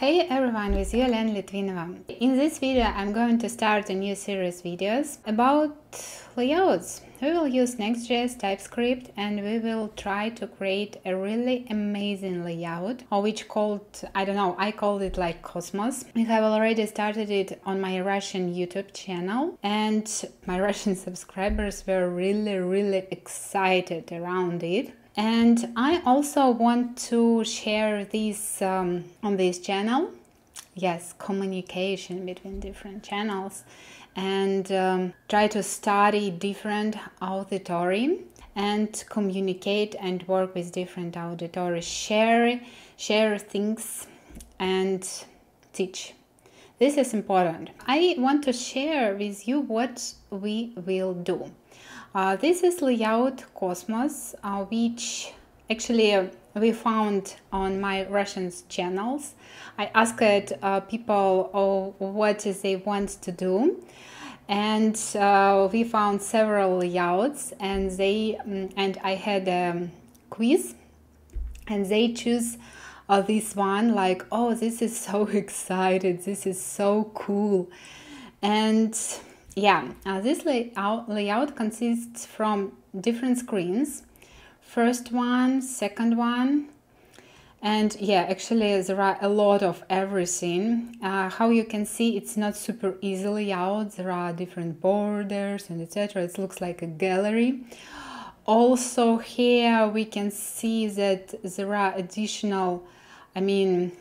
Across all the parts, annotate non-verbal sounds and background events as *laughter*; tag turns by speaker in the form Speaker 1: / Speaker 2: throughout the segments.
Speaker 1: Hey everyone, with you Litvinova. In this video I'm going to start a new series videos about layouts. We will use Next.js TypeScript and we will try to create a really amazing layout or which called, I don't know, I called it like Cosmos. I have already started it on my Russian YouTube channel and my *laughs* Russian subscribers were really really excited around it and I also want to share this um, on this channel. Yes communication between different channels. And um, try to study different auditory and communicate and work with different auditory share share things and teach. This is important. I want to share with you what we will do uh, this is layout Cosmos, uh, which actually uh, we found on my Russian channels. I asked uh, people oh, what they want to do and uh, we found several layouts and they um, and I had a quiz and they choose uh, this one like oh this is *laughs* so excited this is so cool and yeah, uh, this layout, layout consists from different screens. First one, second one, and yeah, actually there are a lot of everything. Uh, how you can see, it's not super easy layout. There are different borders and etc. It looks like a gallery. Also here we can see that there are additional, I mean,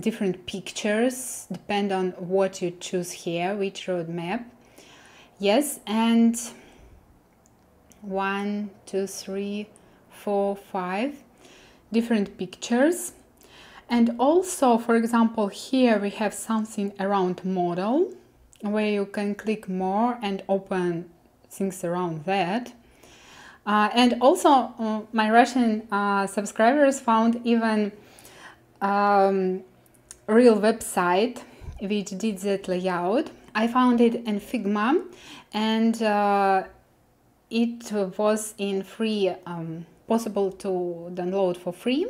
Speaker 1: different pictures depend on what you choose here, which roadmap yes and one two three four five different pictures. And also for example here we have something around model where you can click more and open things around that. Uh, and also uh, my Russian uh, subscribers found even um, real website which did that layout I found it in Figma and uh, it was in free, um, possible to download for free.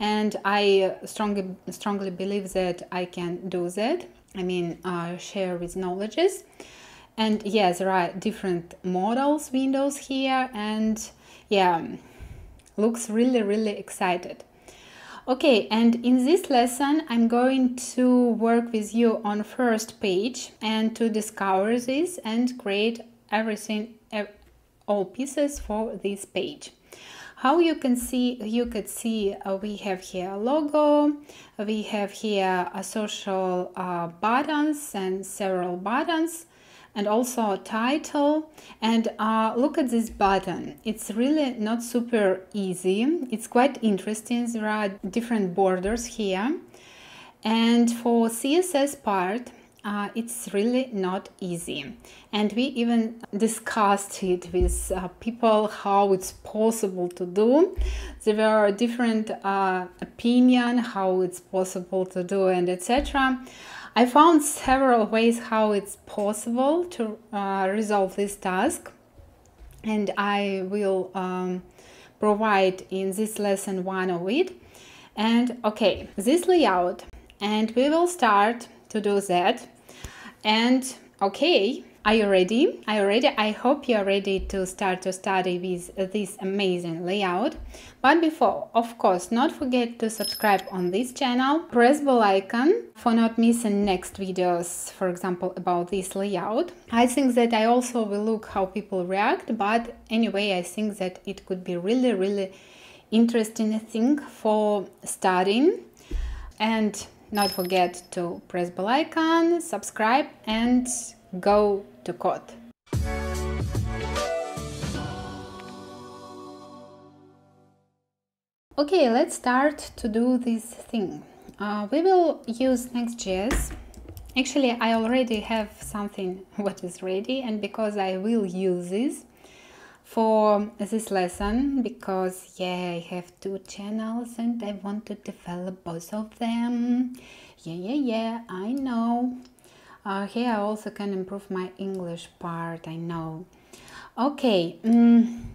Speaker 1: And I strongly, strongly believe that I can do that. I mean, uh, share with knowledges. And yes, there are different models, windows here, and yeah, looks really, really excited. Okay, and in this lesson, I'm going to work with you on first page and to discover this and create everything, all pieces for this page. How you can see, you could see uh, we have here a logo, we have here a social uh, buttons and several buttons and also a title. And uh, look at this button. It's really not super easy. It's quite interesting. There are different borders here. And for css part uh, it's really not easy. And we even discussed it with uh, people how it's possible to do. There were different uh, opinion how it's possible to do and etc I found several ways how it's possible to uh, resolve this task and I will um, provide in this lesson one of it. And okay, this layout and we will start to do that. And okay, are you ready? Are you ready? I hope you are ready to start to study with this amazing layout. But before, of course, not forget to subscribe on this channel, press bell icon for not missing next videos, for example, about this layout. I think that I also will look how people react, but anyway, I think that it could be really, really interesting thing for studying. And not forget to press bell icon, subscribe and go to code. Okay, let's start to do this thing. Uh, we will use Next.js. Actually, I already have something *laughs* what is ready and because I will use this for this lesson because yeah, I have two channels and I want to develop both of them. Yeah, yeah, yeah, I know. Uh, here I also can improve my English part, I know. Okay, um,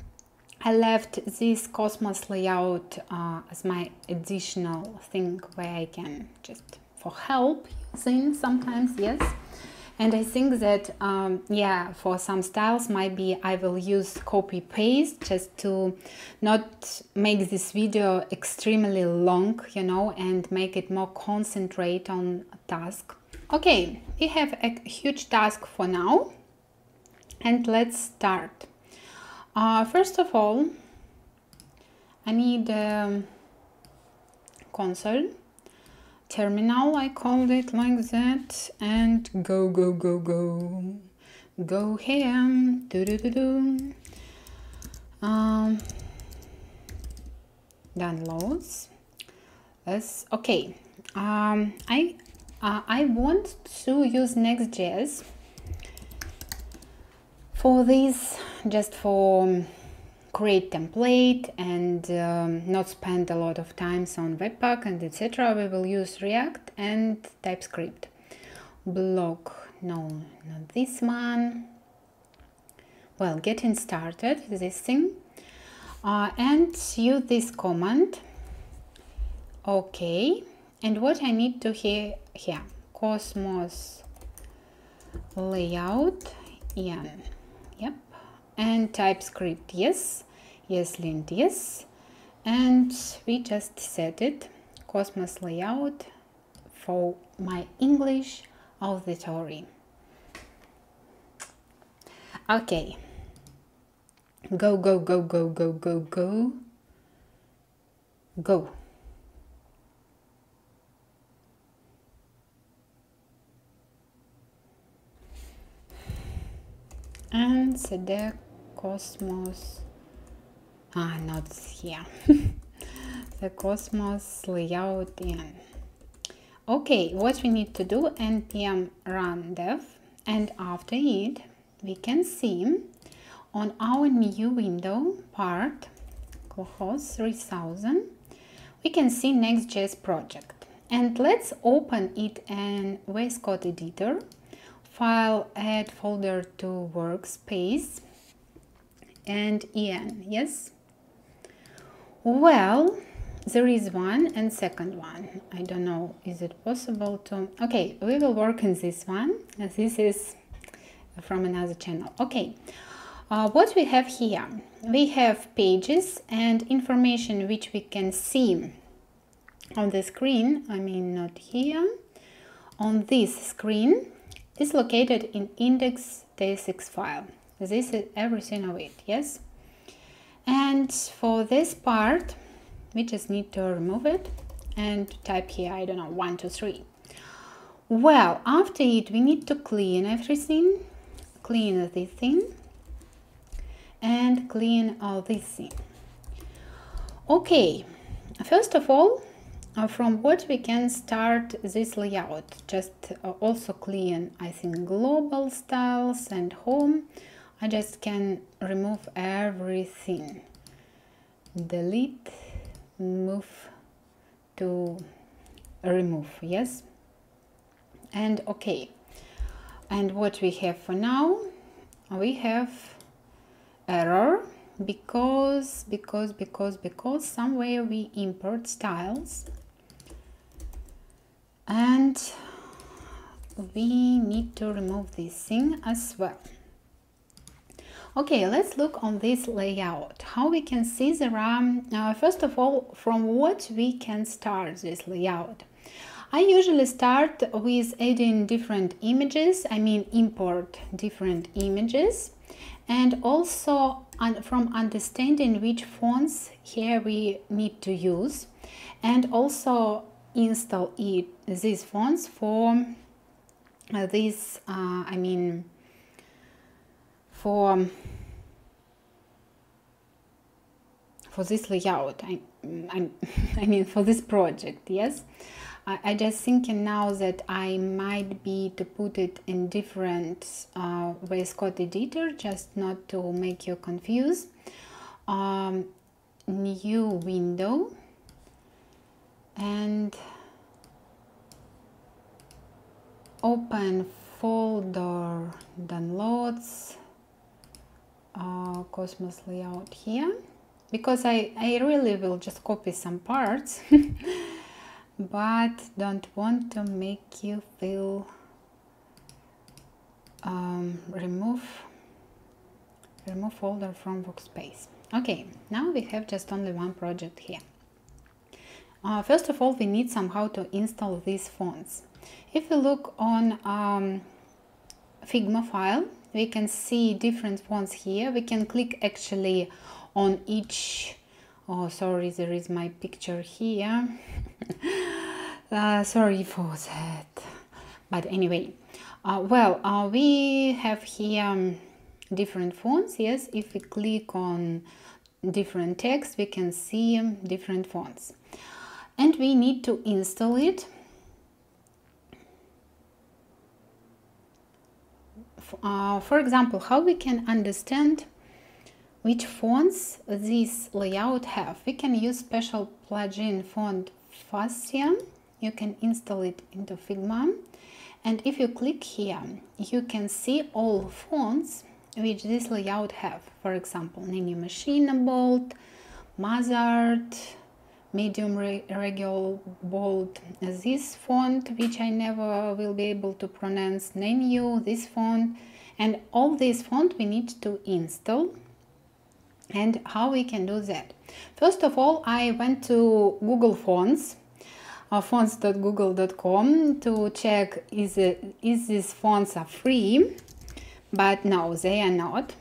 Speaker 1: I left this Cosmos layout uh, as my additional thing where I can just for help using sometimes, yes. And I think that, um, yeah, for some styles, maybe I will use copy paste just to not make this video extremely long, you know, and make it more concentrate on task. Okay, we have a huge task for now and let's start. Uh, first of all, I need um, console terminal I called it like that and go go go go. Go here. Do do do do. Um downloads. Yes okay. Um I uh, I want to use Next.js for this just for create template and um, not spend a lot of times on webpack and etc we will use react and typescript. Block, no not this one. Well getting started this thing. Uh, and use this command. Okay and what I need to hear here cosmos layout in yep. And typescript yes. Yes lint yes. And we just set it cosmos layout for my english auditory. Okay. Go go go go go go go. Go the cosmos. Ah not here. *laughs* The cosmos layout in okay what we need to do npm run dev. And after it we can see on our new window part Clojos 3000 we can see next.js project. And let's open it in VS Code editor file add folder to workspace. And en yes? Well there is one and second one. I don't know is it possible to okay we will work in this one. This is from another channel. Okay uh, what we have here? We have pages and information which we can see on the screen. I mean not here. On this screen is located in index.tsx file. This is everything of it yes? And for this part we just need to remove it and type here i don't know one two three. Well after it we need to clean everything clean this thing and clean all this thing. Okay first of all from what we can start this layout just uh, also clean i think global styles and home. I just can remove everything. Delete move to remove yes? And okay. And what we have for now we have error because because because because somewhere we import styles and we need to remove this thing as well Okay, let's look on this layout. How we can see the RAM. Uh, first of all, from what we can start this layout. I usually start with adding different images, I mean import different images and also from understanding which fonts here we need to use and also install it, these fonts for uh, this, uh, I mean, for for this layout I, I, *laughs* I mean for this project yes? I, I just thinking now that I might be to put it in different uh, VS Code editor just not to make you confused. Um, new window and open folder downloads uh, Cosmos layout here. Because I, I really will just copy some parts *laughs* but don't want to make you feel um, remove remove folder from workspace. Okay now we have just only one project here. Uh, first of all we need somehow to install these fonts if we look on um, Figma file we can see different fonts here. We can click actually on each oh sorry there is my picture here. *laughs* Uh, sorry for that. But anyway uh, well uh, we have here um, different fonts. Yes if we click on different text we can see um, different fonts. And we need to install it uh, for example how we can understand which fonts this layout have. We can use special plugin font Fascia. You can install it into Figma. And if you click here, you can see all fonts which this layout have. For example, Nano Machine Bold, Mozart, medium regular bold. This font which I never will be able to pronounce name you this font and all these font we need to install and how we can do that. First of all i went to google fonts uh, fonts.google.com to check is it is these fonts are free but no they are not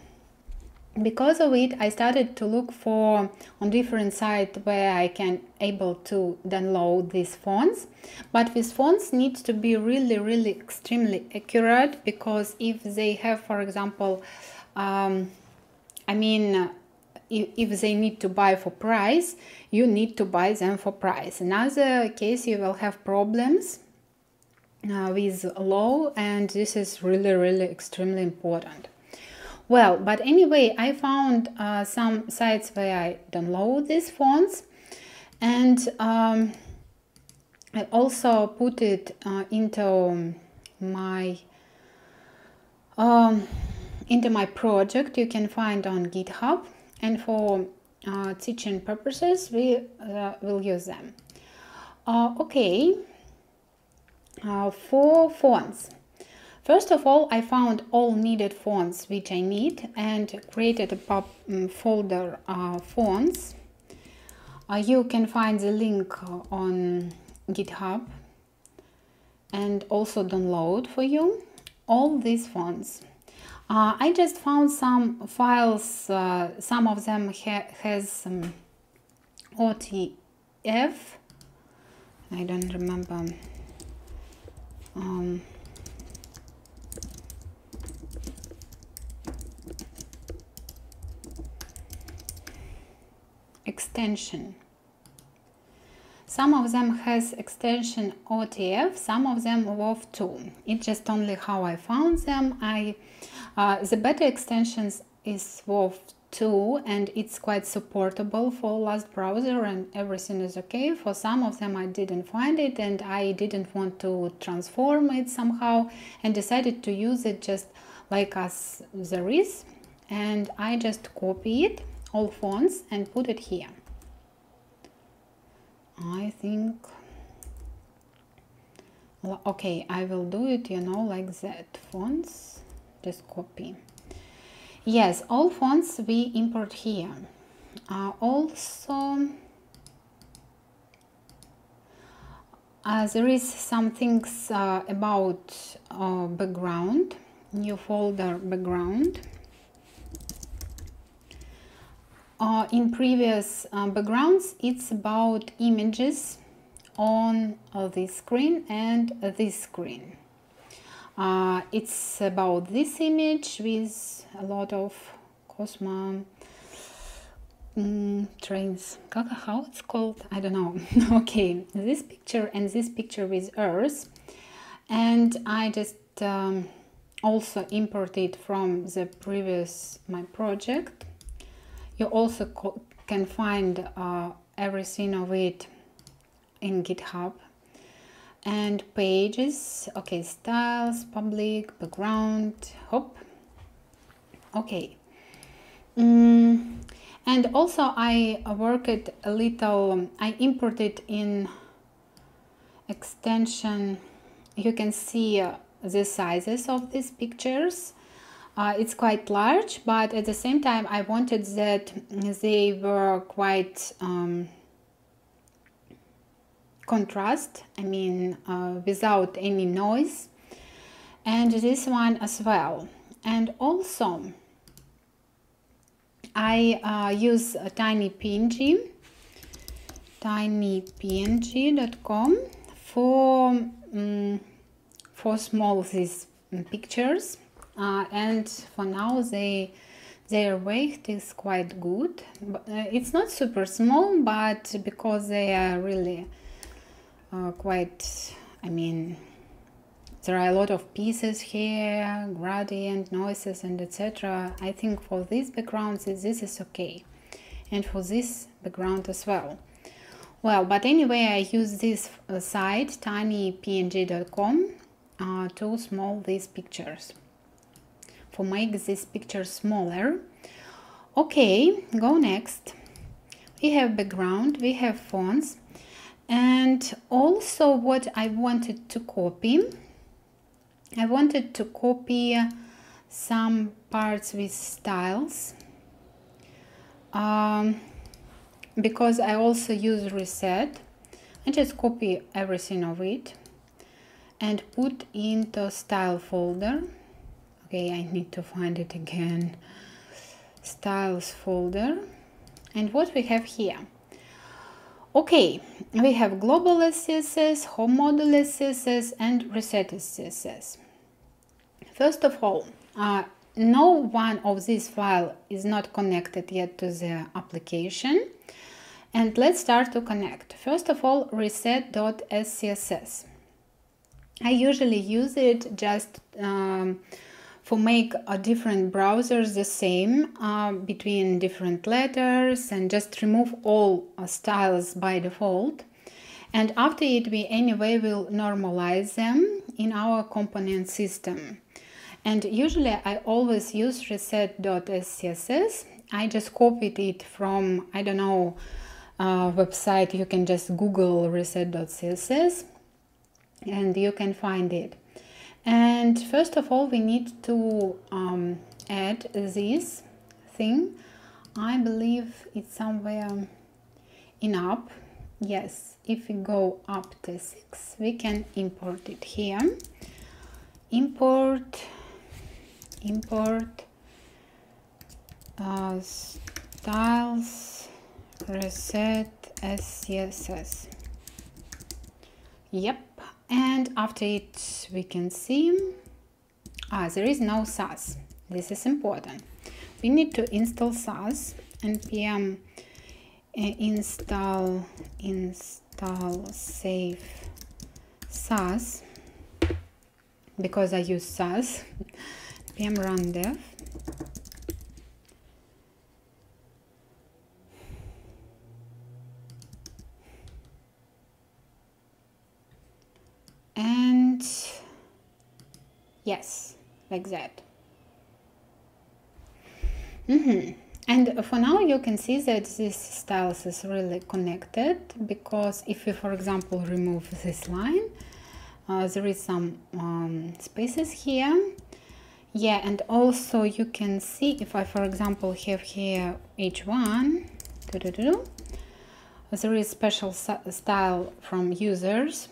Speaker 1: because of it i started to look for on different sites where i can able to download these fonts. But these fonts need to be really really extremely accurate because if they have for example um, i mean if they need to buy for price you need to buy them for price. Another case you will have problems uh, with law and this is really really extremely important well but anyway i found uh, some sites where i download these fonts and um, i also put it uh, into my um, into my project you can find on github. And for uh, teaching purposes we uh, will use them. Uh, okay. Uh, for fonts first of all I found all needed fonts which I need and created a pop um, folder uh, fonts. Uh, you can find the link on github and also download for you all these fonts. Uh, I just found some files, uh, some of them ha has um, OTF, I don't remember. Um, extension. Some of them has extension OTF, some of them WOFF2. It's just only how I found them. I uh, the better extensions is WOFF 2 and it's quite supportable for last browser and everything is okay. For some of them I didn't find it and I didn't want to transform it somehow and decided to use it just like as there is and I just copy it all fonts and put it here. I think okay I will do it you know like that. Fonts just copy. Yes all fonts we import here uh, also uh, there is some things uh, about uh, background new folder background uh, in previous uh, backgrounds it's about images on this screen and this screen uh, it's about this image with a lot of Cosmo mm, trains. How it's called? I don't know. *laughs* okay, this picture and this picture with Earth. And I just um, also imported from the previous my project. You also can find uh, everything of it in GitHub. And pages okay styles public background hop. Okay. Mm, and also I worked a little I imported in extension. You can see uh, the sizes of these pictures uh, it's quite large but at the same time I wanted that they were quite um, contrast I mean uh, without any noise. And this one as well. And also I uh, use a tiny png tinypng.com for um, for small these pictures uh, and for now they their weight is quite good. Uh, it's not super small but because they are really uh, quite I mean there are a lot of pieces here gradient noises and etc I think for these backgrounds this is okay. And for this background as well. Well but anyway I use this uh, site tinypng.com uh, to small these pictures for make this picture smaller. Okay go next. We have background we have fonts and also what I wanted to copy. I wanted to copy some parts with styles um, because I also use reset. I just copy everything of it and put into style folder okay I need to find it again. Styles folder. And what we have here? Okay we have global SCSS, home module and reset SCSS first of all uh, no one of these files is not connected yet to the application. And let's start to connect. First of all reset.scss I usually use it just um, for make a different browsers the same uh, between different letters and just remove all uh, styles by default. And after it, we anyway will normalize them in our component system. And usually I always use reset.scss. I just copied it from, I don't know, website. You can just Google reset.css and you can find it and first of all we need to um, add this thing. I believe it's somewhere in up. Yes if we go up to 6 we can import it here. Import import uh, styles reset scss yep and after it we can see ah there is no Sass this is important. We need to install Sass npm uh, install install save Sass because I use Sass npm *laughs* run dev and yes like that. Mm -hmm. and for now you can see that this styles is really connected because if we for example remove this line uh, there is some um, spaces here. Yeah and also you can see if I for example have here h1 doo -doo -doo, there is special style from users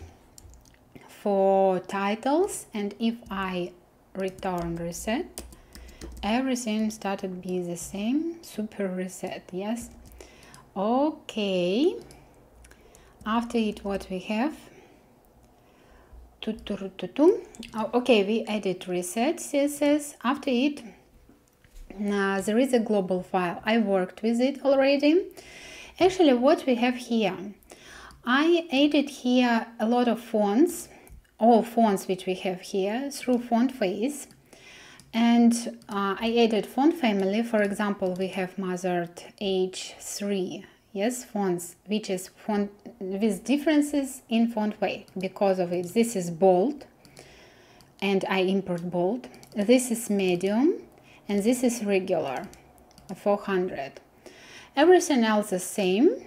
Speaker 1: for titles and if I return reset everything started be the same super reset yes? Okay. After it what we have? Oh, okay we added reset css. After it now there is a global file. I worked with it already. Actually what we have here i added here a lot of fonts all fonts which we have here through font face and uh, I added font family. For example we have mothered H3 yes fonts which is font with differences in font weight because of it. This is bold and I import bold. This is medium and this is regular 400 everything else the same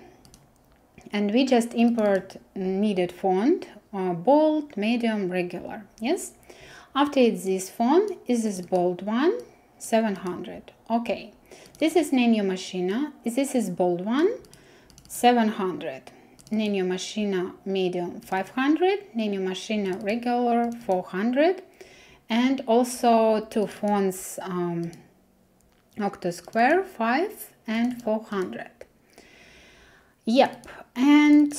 Speaker 1: and we just import needed font uh, bold, medium, regular. Yes. After this font is this bold one, 700. Okay. This is Nano Machina. This is bold one, 700. Nano Machina medium 500, Nano Machina regular 400, and also two fonts um, Octo Square 5 and 400. Yep, and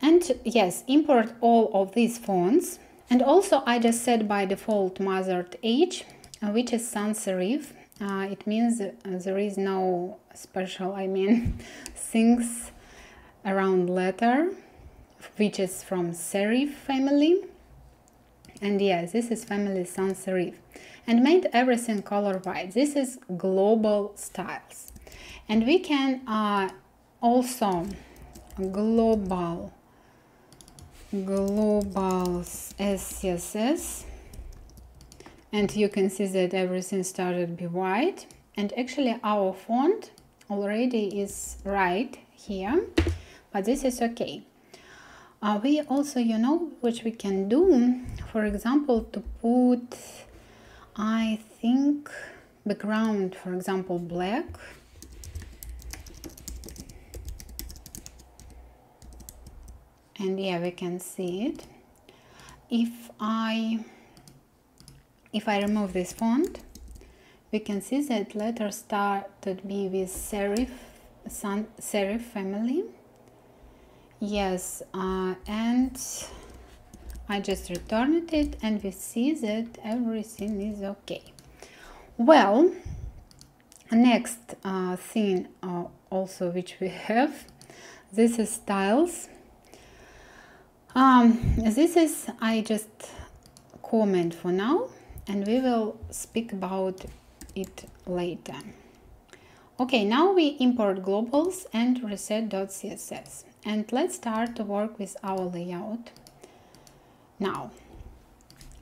Speaker 1: and yes, import all of these fonts. And also I just set by default mothered H, uh, which is sans serif. Uh, it means uh, there is no special, I mean, *laughs* things around letter, which is from serif family. And yes, this is family sans serif. And made everything color white. This is global styles. And we can uh, also global global SCSS and you can see that everything started be white. And actually our font already is right here but this is okay. Uh, we also you know which we can do for example to put I think background for example black and yeah we can see it. If I if I remove this font we can see that letters started to be with serif serif family. Yes uh, and I just returned it and we see that everything is okay. Well next uh, thing uh, also which we *laughs* have this is styles um, this is I just comment for now and we will speak about it later. Okay, now we import globals and reset.css and let's start to work with our layout. Now,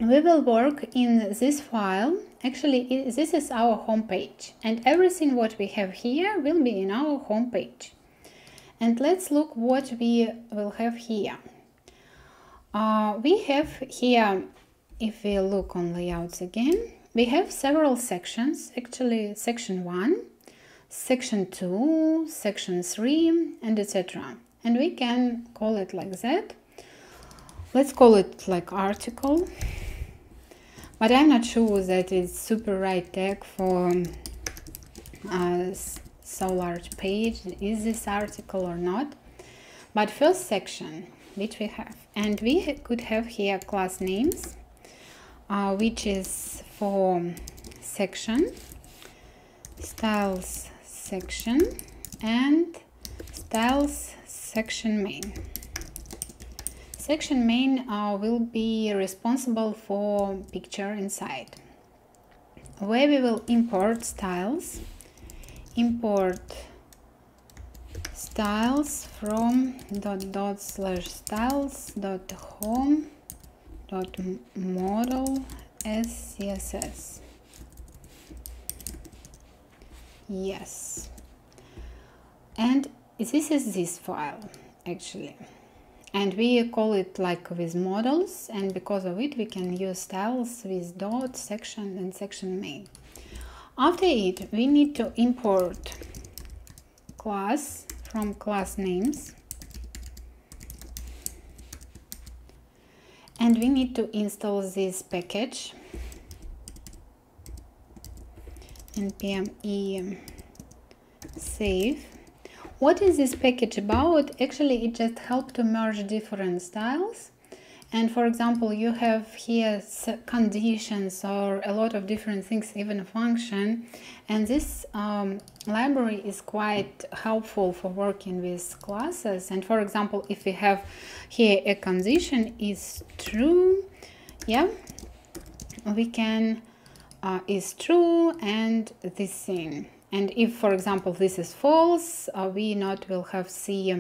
Speaker 1: we will work in this file. Actually, this is our home page and everything what we have here will be in our home page. And let's look what we will have here. Uh, we have here, if we look on layouts again, we have several sections, actually section 1, section 2, section 3, and etc. And we can call it like that. Let's call it like article. But I'm not sure that it's super right tag for a so large page. Is this article or not? But first section, which we have. And we could have here class names uh, which is for section styles section and styles section main. Section main uh, will be responsible for picture inside where we will import styles import styles from dot dot slash styles dot home dot module scss yes. And this is this file actually. And we call it like with models and because of it we can use styles with dot section and section main. After it we need to import class from class names. And we need to install this package. npm e save. What is this package about? Actually it just helps to merge different styles. And for example you have here conditions or a lot of different things even a function. And this um, library is quite helpful for working with classes. And for example if we have here a condition is true yeah we can uh, is true and this thing and if for example this is false uh, we not will have see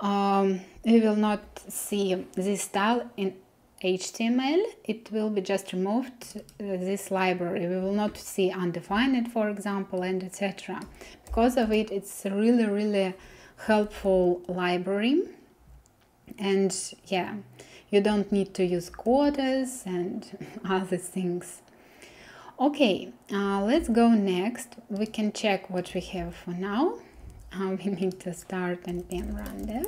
Speaker 1: um, we will not see this style in HTML, it will be just removed uh, this library. We will not see undefined, for example, and etc. Because of it, it's really, really helpful library. And yeah you don't need to use quotas and *laughs* other things. Okay uh, let's go next. We can check what we have for now. Uh, *laughs* we need to start npm run dev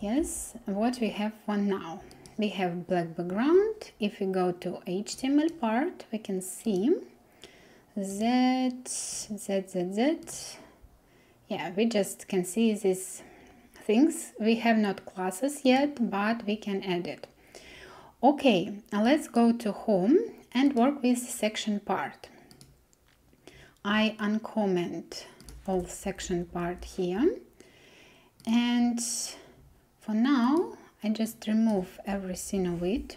Speaker 1: yes what we have for now we have black background. If we go to html part we can see that z z z. Yeah we just can see these things. We have not classes yet but we can add it. Okay now let's go to home and work with section part. I uncomment all section part here. And for now I just remove everything of it.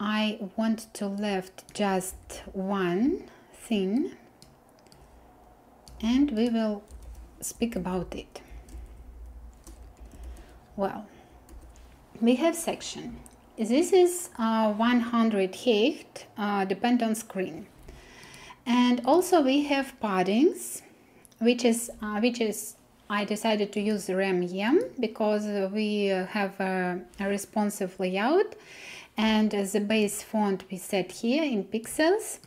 Speaker 1: I want to left just one thing and we will speak about it. Well we have section. This is uh, 100 height uh, depend on screen. And also we have paddings which is uh, which is I decided to use rem ym because we have a, a responsive layout and the base font we set here in pixels.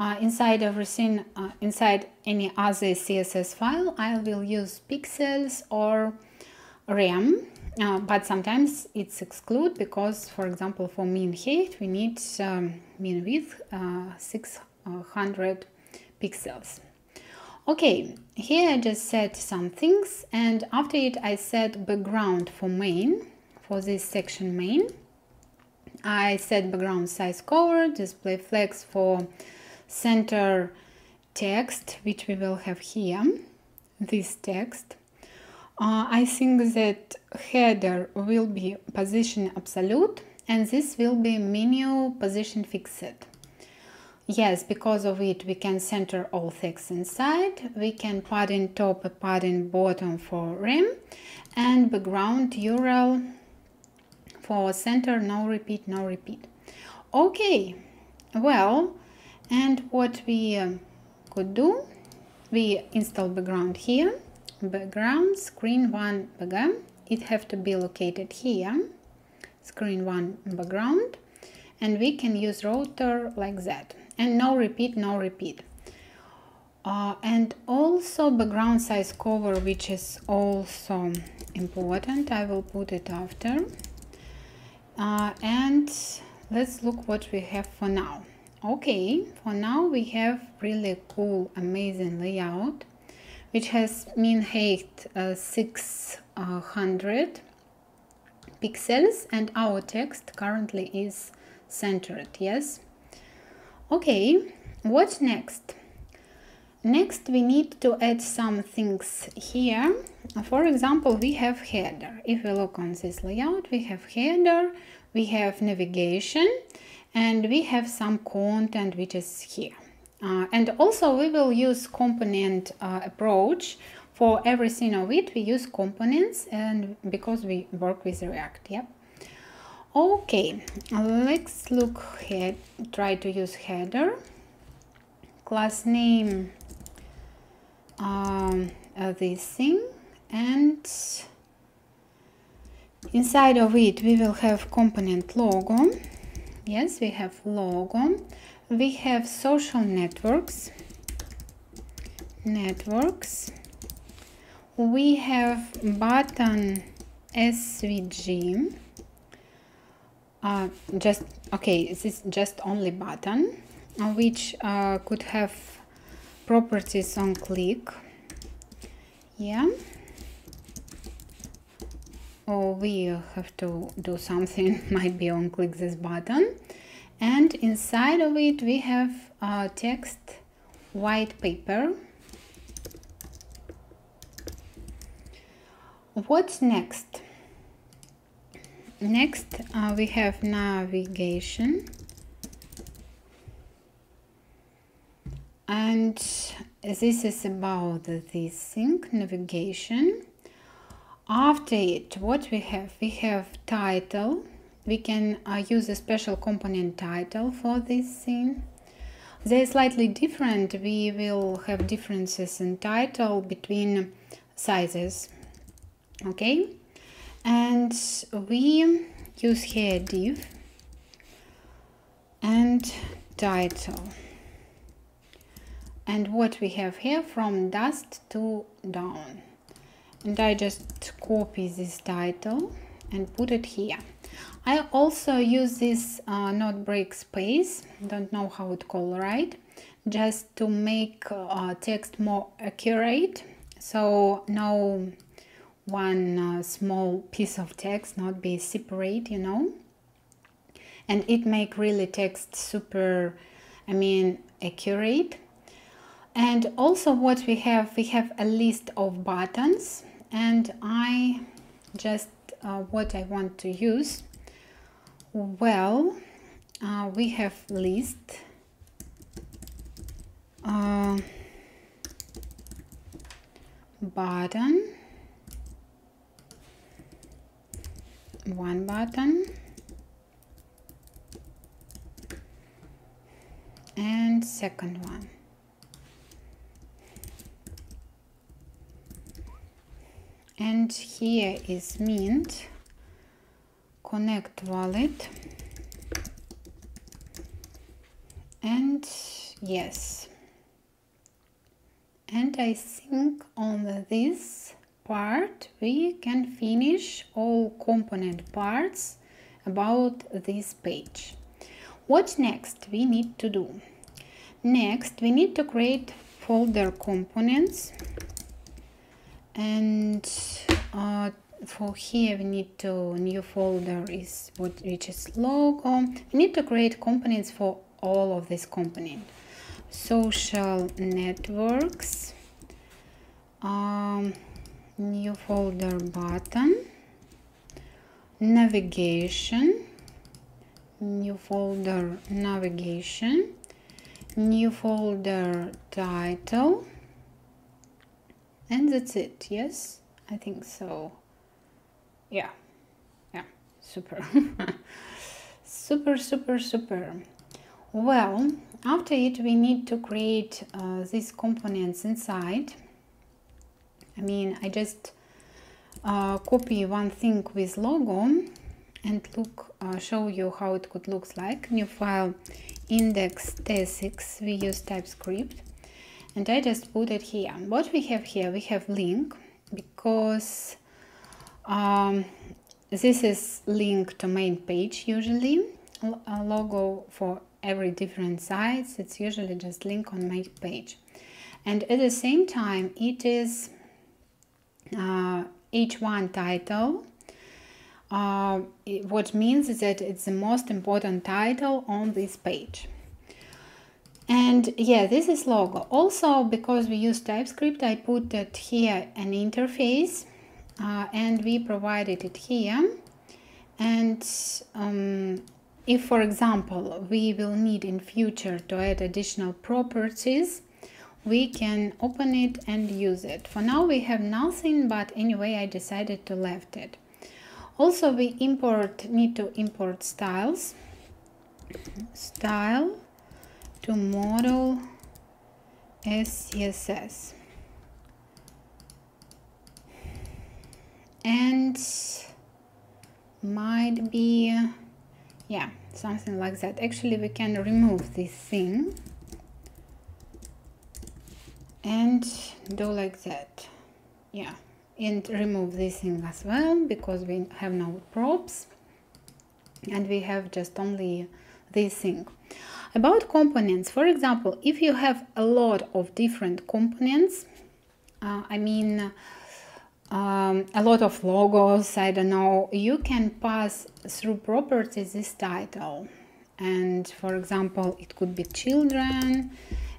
Speaker 1: Uh, inside everything uh, inside any other css file i will use pixels or rem uh, but sometimes it's exclude because for example for min height we need um, min width uh, 600 pixels okay here I just set some things and after it I set background for main for this section main. I set background size cover display flex for center text which we will have here this text. Uh, I think that header will be position absolute and this will be menu position fixed Yes, because of it we can center all text inside. We can padding top, padding bottom for rem and background URL for center, no repeat, no repeat. Okay, well, and what we um, could do, we install background here, background, screen one background. It have to be located here, screen one background, and we can use router like that and no repeat no repeat. Uh, and also background size cover which is also important I will put it after. Uh, and let's look what we have for now. Okay for now we have really cool amazing layout which has min height uh, 600 pixels and our text currently is centered yes Okay, what next? Next we need to add some things here. For example, we have header. If we look on this layout, we have header, we have navigation, and we have some content which is here. Uh, and also we will use component uh, approach for everything of it we use components and because we work with react yep okay let's look here try to use header. Class name um, this thing and inside of it we will have component logo. Yes we have logo. We have social networks networks. We have button svg uh, just okay this is just only button uh, which uh, could have properties on click. Yeah. Or we have to do something *laughs* might be on click this button. And inside of it we have uh, text white paper. What's next next uh, we have navigation. And this is about this thing navigation. After it what we have? We have title. We can uh, use a special component title for this thing. They're slightly different. We will have differences in title between sizes. Okay and we use here div and title. And what we have here from dust to down. And I just copy this title and put it here. I also use this uh, not break space. Don't know how it called right? Just to make uh, text more accurate. So no one uh, small piece of text not be separate you know? And it make really text super I mean accurate. And also what we have we have a list of buttons. And I just uh, what I want to use well uh, we have list uh, button one button and second one. And here is mint. Connect wallet. And yes. And I think on this part we can finish all component parts about this page. What next we need to do? Next we need to create folder components. And uh, for here we need to new folder is what which is logo. We need to create components for all of this component. Social networks. Um, new folder button navigation new folder navigation new folder title and that's it. Yes I think so. Yeah yeah super. *laughs* Super super super. Well after it we need to create uh, these components inside I mean I just uh, copy one thing with logo and look uh, show you how it could looks like. New file index tsx we use TypeScript. And I just put it here. What we have here we have link because um, this is link to main page usually. A logo for every different sites it's usually just link on main page. And at the same time it is uh, h1 title. Uh, it, what means that it's the most important title on this page. And yeah this is logo. Also because we use TypeScript I put that here an interface uh, and we provided it here. And um, if for example we will need in future to add additional properties we can open it and use it for now we have nothing but anyway I decided to left it also we import need to import styles style to module SCSS. And might be, yeah, something like that. Actually, we can remove this thing and do like that. Yeah, and remove this thing as well because we have no props and we have just only this thing about components, for example, if you have a lot of different components, uh, I mean, um, a lot of logos, I don't know, you can pass through properties this title. And for example, it could be children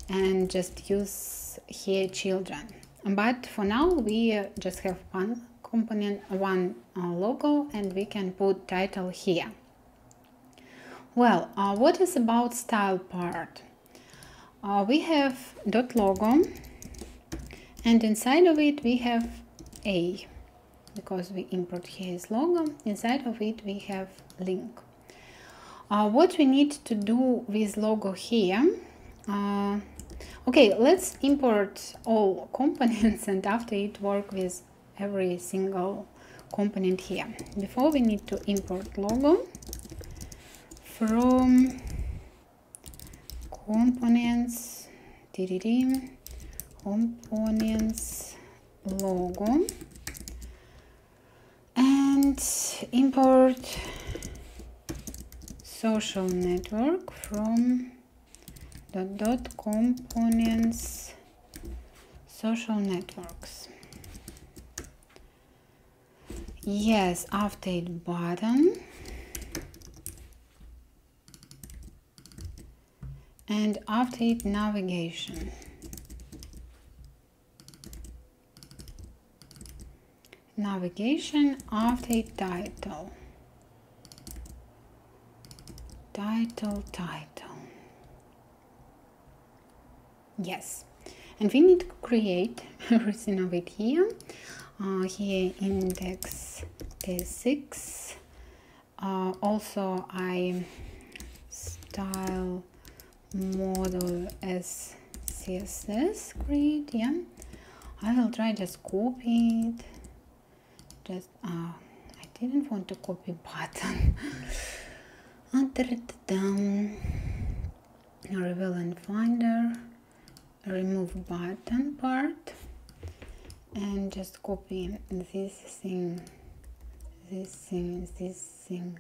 Speaker 1: and just use here children. But for now, we just have one component, one uh, logo, and we can put title here. Well, uh, what is about style part? Uh, we have dot logo and inside of it we have a because we import here is logo inside of it we have link uh, what we need to do with logo here uh, okay let's import all *laughs* components and after it work with every single component here. Before we need to import logo from components components logo and import social network from dot dot components social networks. Yes update button. And update navigation. Navigation update title. Title title yes. And we need to create *laughs* everything of it here. Uh, here index is 6 uh, also I style module as CSS grid yeah. I will try just copy it. Just uh, I didn't want to copy *laughs* button. Under it down reveal and finder remove button part and just copy this thing this thing this thing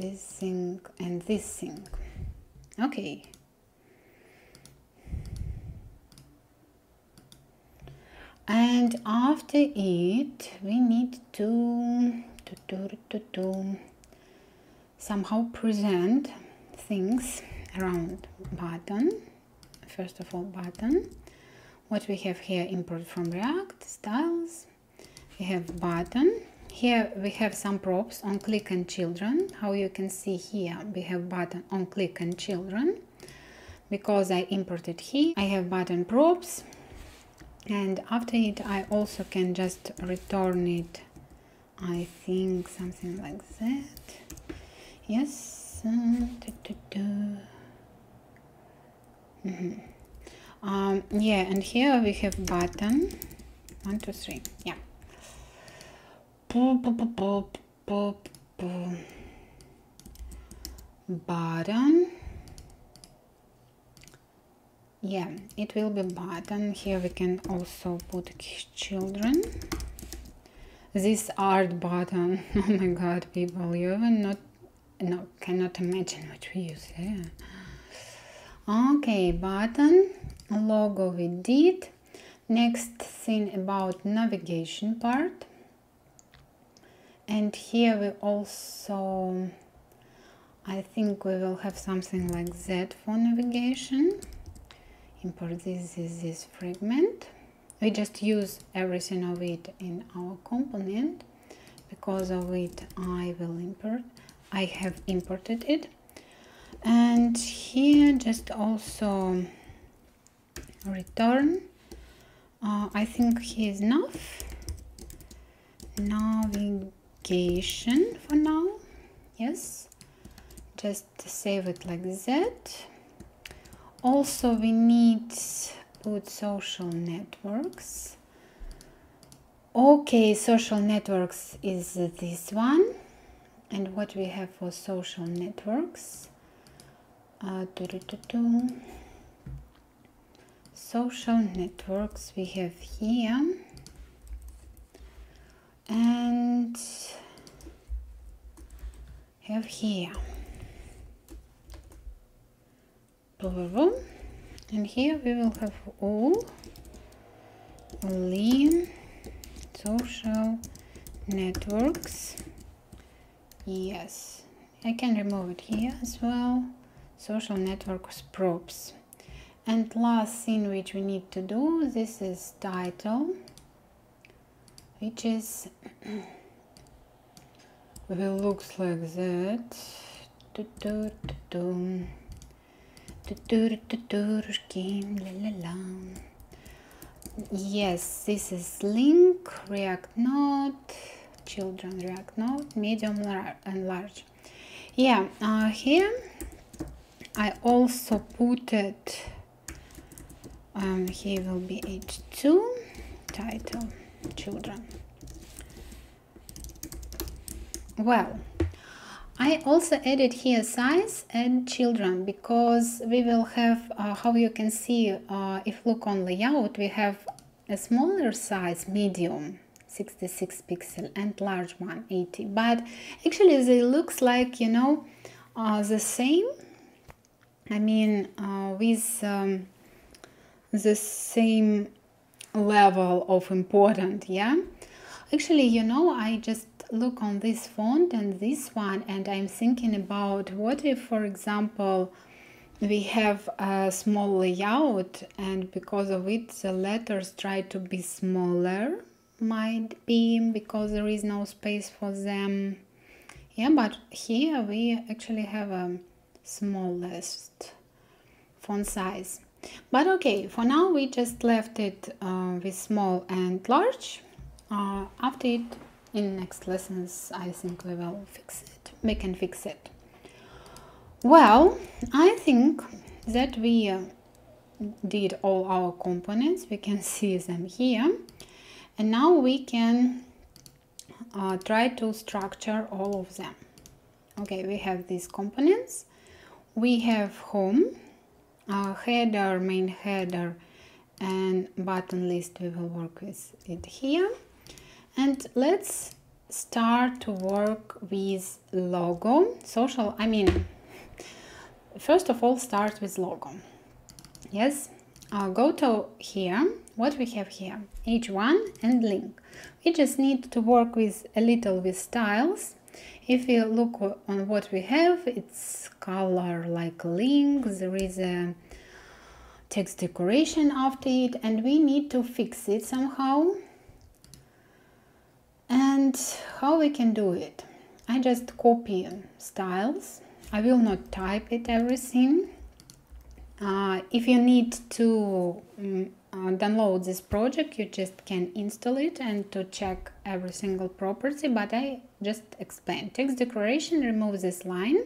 Speaker 1: this thing and this thing. Okay. And after it we need to, to, to, somehow present things around button first of all button. What we have here import from react styles. We have button. Here we have some props on click and children. How you can see here we have button on click and children. Because I imported here I have button props. And after it I also can just return it I think something like that. Yes mm -hmm. Um, yeah and here we have button. One two three. Yeah. Button. Yeah it will be button. Here we can also put children. This art button. *laughs* Oh my god people you even not no cannot imagine what we use. Here okay button logo we did next thing about navigation part. And here we also I think we will have something like that for navigation. Import this is this fragment. We just use everything of it in our component. Because of it I will import I have imported it. And here just also return. Uh, I think here is enough. Navigation for now. Yes. Just save it like that. Also we need put social networks. Okay social networks is this one. And what we have for social networks? Uh, doo -doo -doo social networks we have here. And have here. And here we will have all. Lean social networks. Yes. I can remove it here as well. Social networks props and last thing which we need to do this is title which is *clears throat* will looks like that. Yes, this is link, React Node, children React Node, medium and large. Yeah, uh, here I also put it um, here will be h2 title children. Well I also added here size and children because we will have uh, how you can see uh, if look on layout we have a smaller size medium 66 pixel and large one 80 but actually it looks like you know uh, the same. I mean uh, with um, the same level of important yeah? Actually you know I just look on this font and this one and I'm thinking about what if for example we have a small layout and because of it the letters try to be smaller might be because there is no space for them. Yeah but here we actually have a smallest font size but okay for now we just left it uh, with small and large. Uh, after it in next lessons I think we will fix it. We can fix it. Well I think that we uh, did all our components. We can *laughs* see them here. And now we can uh, try to structure all of them. Okay we have these components. We have home header main header and button list we will work with it here. And let's start to work with logo social I mean first of all start with logo. Yes I'll go to here what we have here h1 and link. We just need to work with a little with styles if you look on what we have it's color like link. There is a text decoration after it and we need to fix it somehow. And how we can do it? I just copy styles. I will not type it everything. Uh, if you need to um, uh, download this project you just can install it and to check every single property but I just explain. Text decoration remove this line.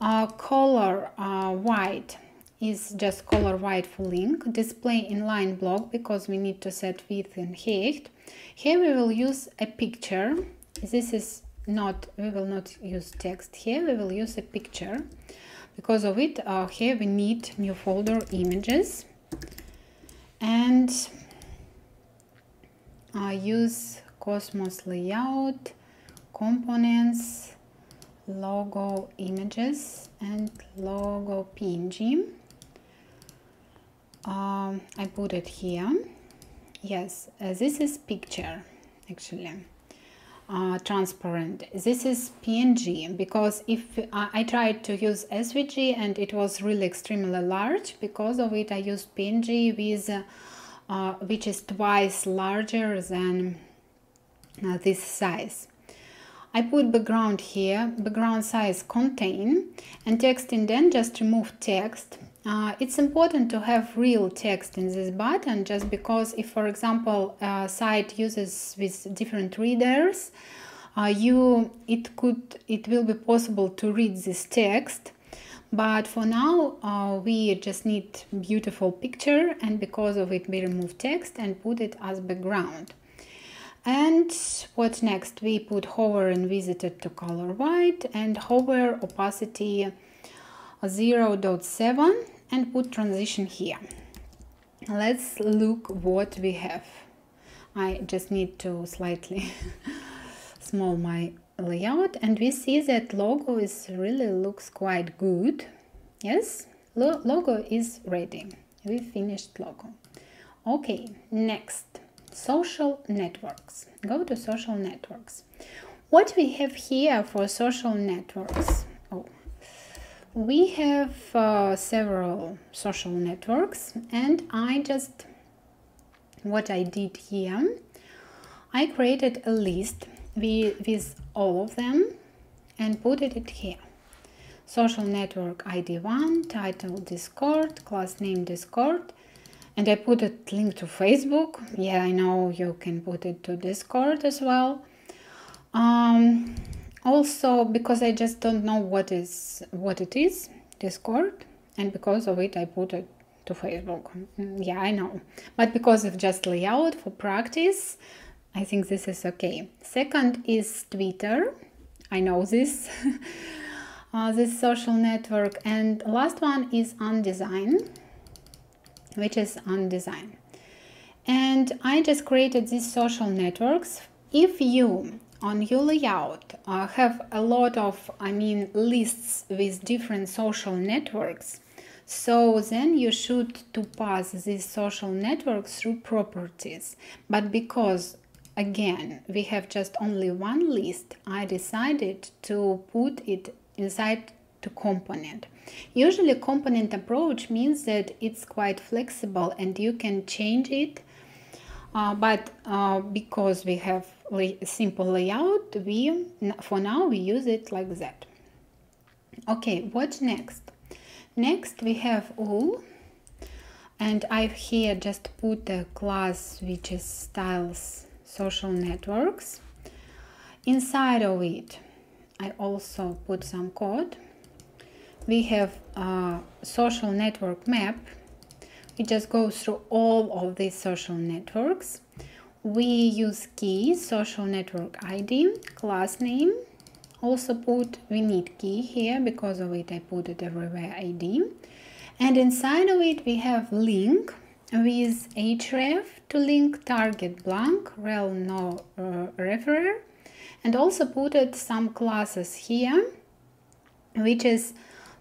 Speaker 1: Uh, color uh, white is just color white for link. Display inline block because we need to set width and height. Here we will use a picture. This is not we will not use text. Here we will use a picture. Because of it uh, here we need new folder images. And I use Cosmos layout components logo images and logo png um, I put it here. Yes uh, this is picture actually. Uh, transparent. This is PNG because if uh, I tried to use SVG and it was really extremely large. Because of it I used PNG with uh, which is twice larger than uh, this size I put background here, background size contain and text indent just remove text. Uh, it's important to have real text in this button just because if for example a site uses with different readers uh, you it could it will be possible to read this text. But for now uh, we just need beautiful picture and because of it we remove text and put it as background and what next? We put hover and visited to color white and hover opacity 0.7 and put transition here. Let's look what we have. I just need to slightly *laughs* small my layout. And we see that logo is really looks quite good. Yes? Lo logo is ready. We finished logo. Okay next social networks. Go to social networks. What we have here for social networks? Oh. We have uh, several social networks and I just what I did here I created a list with, with all of them and put it here. Social network ID1 title Discord class name Discord and I put a link to Facebook. Yeah, I know you can put it to Discord as well. Um, also, because I just don't know what is what it is, Discord, and because of it, I put it to Facebook. Mm, yeah, I know. But because of just layout for practice, I think this is okay. Second is Twitter. I know this. *laughs* uh, this social network. And last one is Undesign, which is on design. And I just created these social networks. If you on your layout uh, have a lot of, I mean, lists with different social networks, so then you should to pass these social networks through properties. But because again we have just only one list, I decided to put it inside to component. Usually component approach means that it's quite flexible and you can change it. Uh, but uh, because we have simple layout, we for now we use it like that. Okay, what next? Next we have all and I've here just put a class which is styles social networks. Inside of it I also put some code. We have a social network map. We just go through all of these social networks. We use key, social network ID, class name, also put we need key here because of it I put it everywhere ID and inside of it we have link with href to link target blank rel no uh, referer and also put it some classes here which is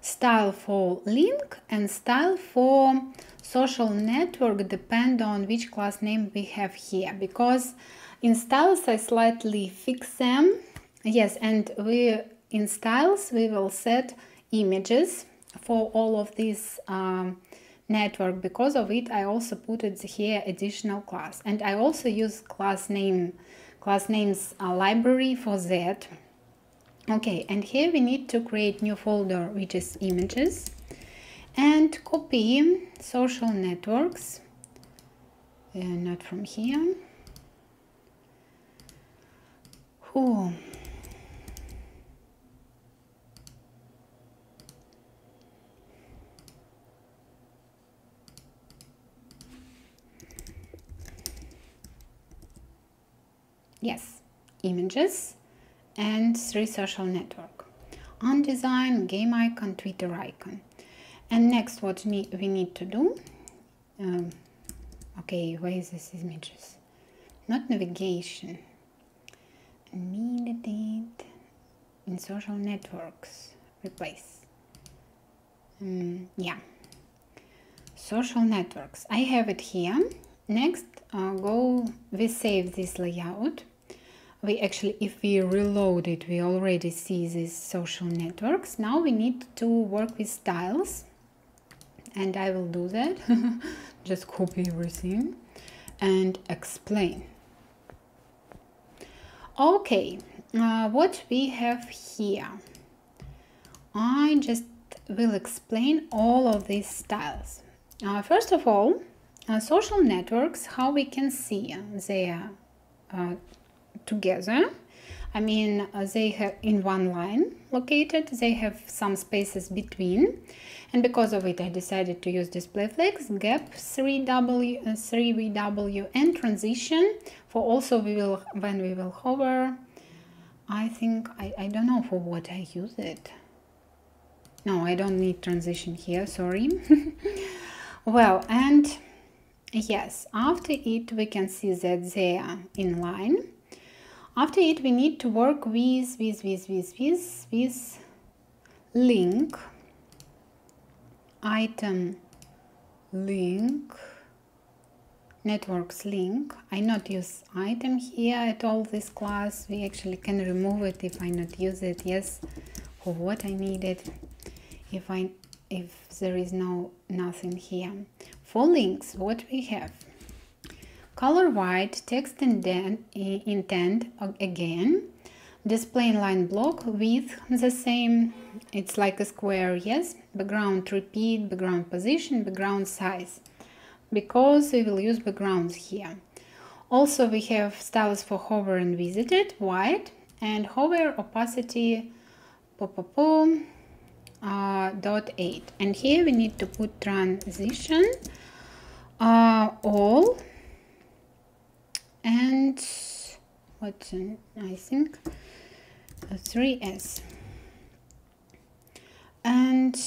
Speaker 1: style for link and style for social network depend on which class name we have here. Because in styles I slightly fix them. Yes and we in styles we will set images for all of this um, network. Because of it I also put it here additional class. And I also use class name class names uh, library for that okay and here we need to create new folder which is images and copy social networks. Uh, not from here. Yes images and three social network. On design game icon twitter icon. And next what we need to do um, okay where is this images? Not navigation. It in social networks. Replace. Um, yeah. Social networks. I have it here. Next uh, go we save this layout we actually if we reload it we already see these social networks. Now we need to work with styles and I will do that. *laughs* Just copy everything and explain. Okay uh, what we have here. I just will explain all of these styles. Uh, first of all uh, social networks how we can see their uh, together. I mean, uh, they have in one line located, they have some spaces between. And because of it, I decided to use display flex, gap 3W, uh, 3VW and transition for also we will, when we will hover, I think, I, I don't know for what I use it. No, I don't need transition here, sorry. *laughs* well, and yes, after it we can see that they are in line after it we need to work with with with with with with link item link networks link. I not use item here at all this class. We actually can remove it if I not use it yes for what I need it. If I if there is no nothing here. For links what we have color white, text and then indent, intent again, display line block width the same, it's like a square, yes, background repeat, background position, background size, because we will use backgrounds here. Also we have styles for hover and visited, white, and hover opacity, pop, pop, pop, uh, dot 8 and here we need to put transition uh, all and what I think 3s and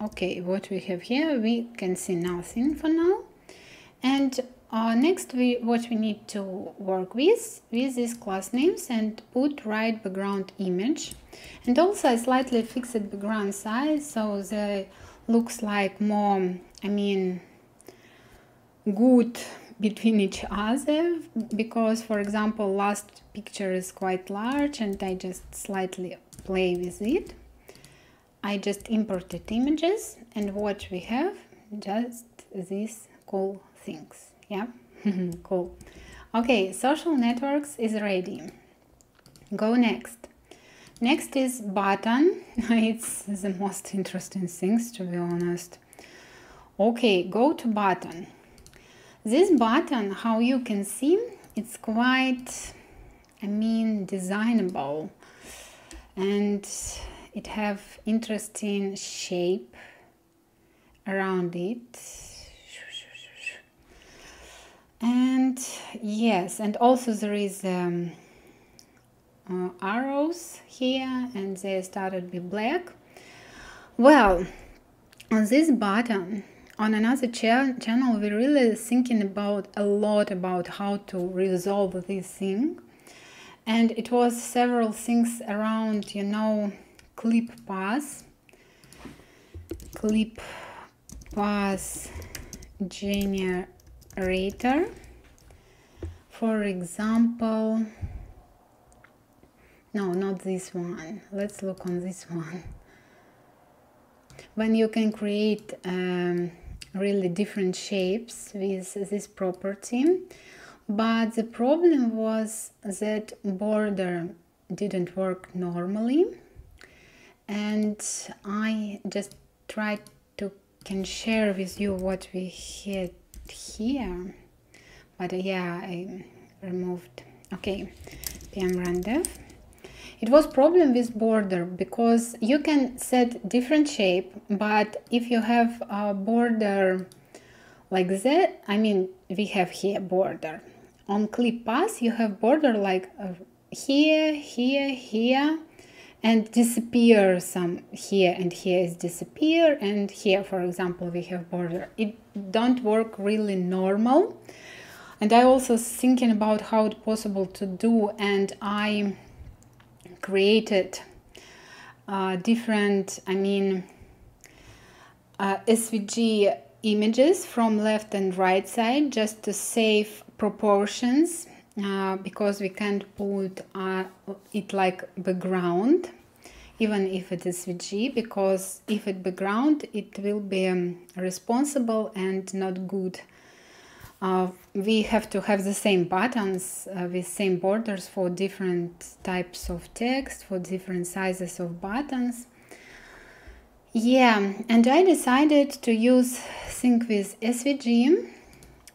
Speaker 1: okay what we have here we can see nothing for now. And uh, next we what we need to work with with these class names and put right background image. And also a slightly fixed background size so they looks like more I mean good between each other because for example last picture is quite large and I just slightly play with it. I just imported images and what we have just these cool things yeah? *laughs* Cool. Okay social networks is ready. Go next. Next is button. *laughs* It's the most interesting things to be honest. Okay go to button this button how you can see it's quite I mean designable. And it have interesting shape around it. And yes and also there is um, uh, arrows here and they started be black. Well on this button on another cha channel we're really thinking about a lot about how to resolve this thing. And it was several things around you know clip path clip path generator. For example no not this one. Let's look on this one. When you can create um, really different shapes with this property. But the problem was that border didn't work normally. And I just tried to can share with you what we had here. But yeah I removed okay PM render it was problem with border because you can set different shape but if you have a border like that I mean we have here border. On clip path you have border like uh, here here here and disappear some here and here is disappear and here for example we have border. It don't work really normal. And I also thinking about how it possible to do and I created uh, different, I mean, uh, SVG images from left and right side just to save proportions uh, because we can't put uh, it like background even if it is VG because if it background it will be um, responsible and not good uh, we have to have the same buttons uh, with same borders for different types of text, for different sizes of buttons. Yeah, and I decided to use Sync with SVG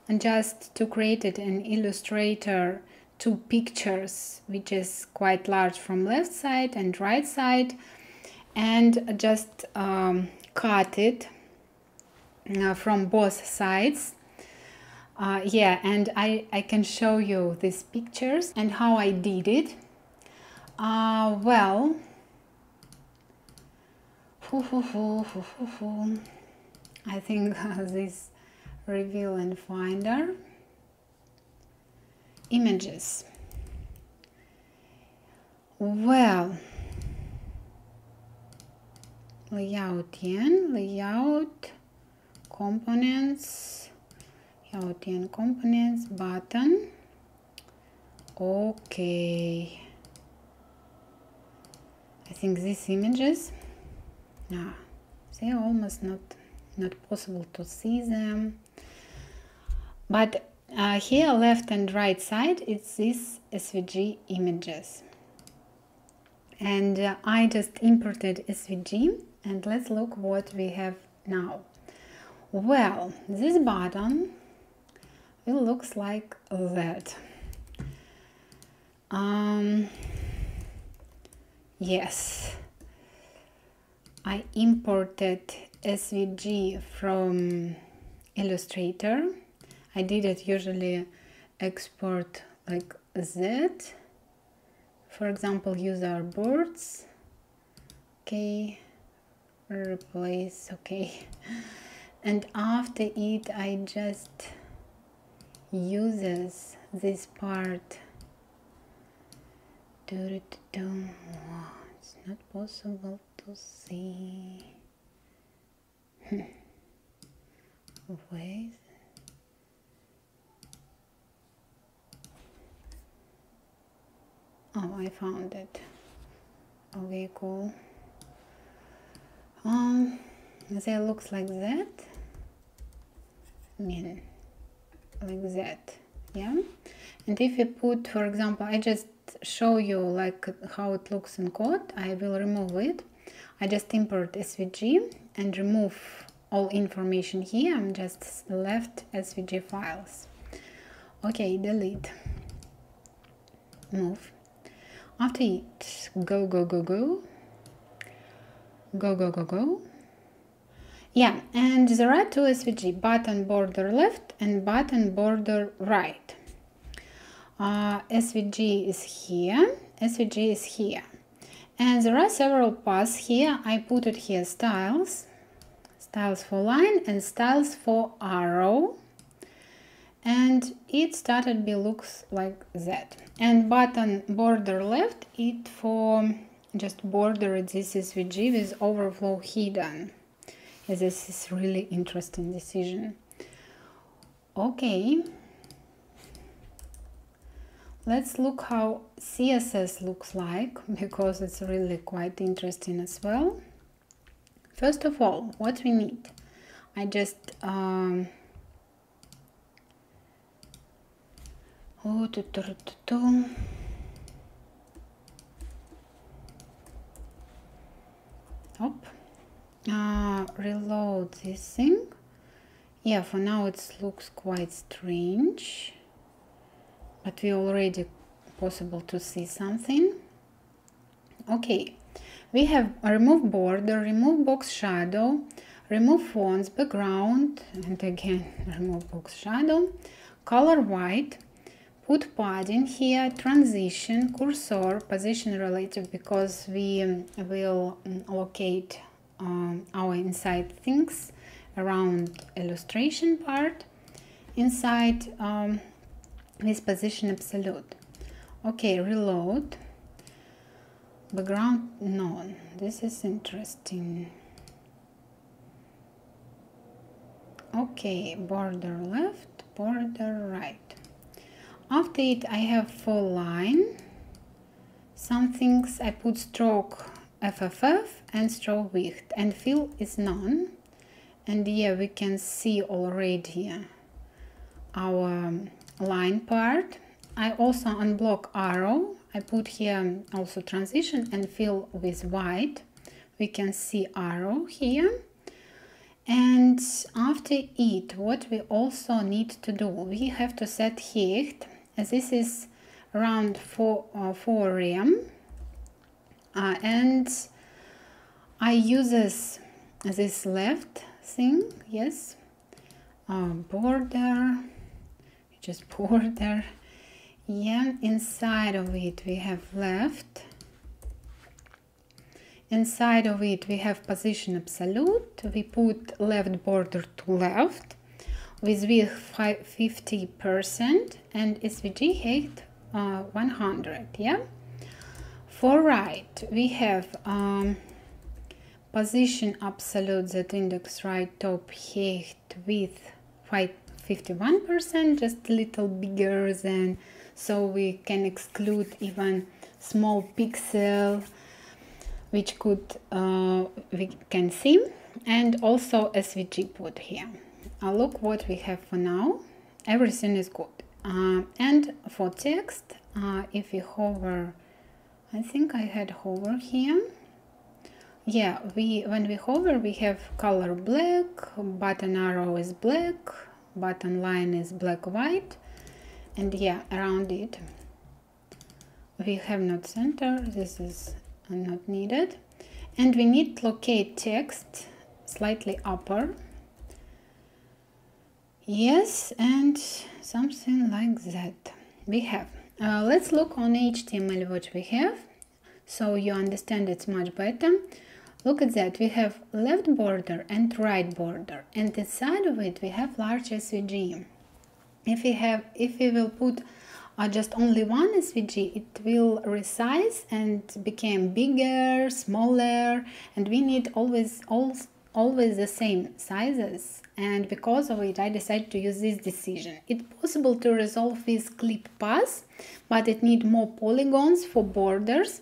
Speaker 1: and just to create it in Illustrator two pictures, which is quite large from left side and right side, and just um, cut it uh, from both sides uh, yeah, and I, I can show you these pictures and how I did it. Uh, well, I think *laughs* this reveal and finder images. Well, layout in, layout, components, LTN components button. Okay. I think these images ah, they're almost not not possible to see them. But uh, here left and right side it's these SVG images. And uh, I just imported SVG and let's look what we have now. Well this button it looks like that um, yes I imported SVG from Illustrator. I did it usually export like Z. For example, use artboards. Okay, replace, okay. *laughs* And after it, I just uses this part. Do, do. It's not possible to see. Wait. Oh, I found it. Okay, cool. Um, they looks like that. I mean, like that, yeah. And if you put, for example, I just show you like how it looks in code. I will remove it. I just import SVG and remove all information here. I'm just left SVG files. Okay, delete. Move. After it, go, go, go, go. Go, go, go, go. Yeah, and there are two SVG, button border left and button border right. Uh, SVG is here, SVG is here. And there are several paths here. I put it here styles, styles for line and styles for arrow. And it started be looks like that. And button border left, it for just border this SVG with overflow hidden. This is really interesting decision. Okay. Let's look how CSS looks like because it's really quite interesting as well. First of all, what we need? I just um, oh. Uh, reload this thing. Yeah, for now it looks quite strange but we already possible to see something okay we have remove border remove box shadow remove fonts background and again *laughs* remove box shadow color white put padding here transition cursor position relative because we will um, locate um, our inside things around illustration part inside um, with position absolute. Okay reload. Background none this is interesting. Okay border left border right. After it I have full line. Some things I put stroke FFF and stroke width and fill is none and here we can see already our line part. I also unblock arrow. I put here also transition and fill with white. We can see arrow here. And after it, what we also need to do, we have to set height. As this is around 4, uh, 4 rem. Uh, and I use this, this left thing, yes, uh, border, just *laughs* border. Yeah inside of it we have left. Inside of it we have position absolute. We put left border to left with width 50 percent and svg height uh, 100 yeah for right we have um, position absolute that index right top height width 51% just a little bigger than so we can exclude even small pixel which could uh, we can see. And also SVG put here. Uh, look what we have for now. Everything is good. Uh, and for text uh, if we hover I think I had hover here. Yeah we when we hover we have color black button arrow is black button line is black white and yeah around it. We have not center this is not needed. And we need locate text slightly upper. Yes and something like that. We have uh, let's look on HTML what we have so you understand it's much better. Look at that we have left border and right border and inside of it we have large SVG if we have if we will put uh, just only one SVG it will resize and become bigger smaller and we need always always always the same sizes and because of it I decided to use this decision. It's possible to resolve with clip path but it need more polygons for borders